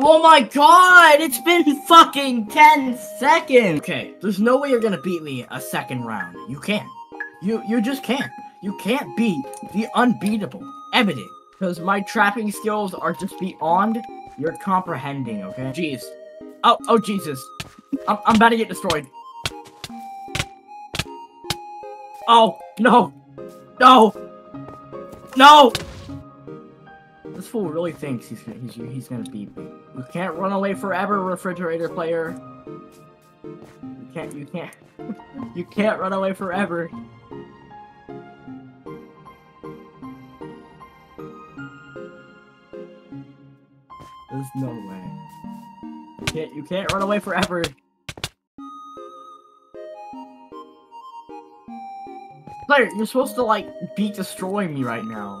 Oh my god, it's been fucking 10 seconds! Okay, there's no way you're gonna beat me a second round. You can't. You you just can't. You can't beat the unbeatable. Evident. Because my trapping skills are just beyond your comprehending, okay? Jeez. Oh, oh Jesus. I'm, I'm about to get destroyed. Oh, no. No. No. This fool really thinks he's gonna, he's, he's gonna beat me. You can't run away forever, refrigerator player. You can't, you can't, you can't run away forever. There's no way. You can't, you can't run away forever. Player, you're supposed to, like, be destroying me right now.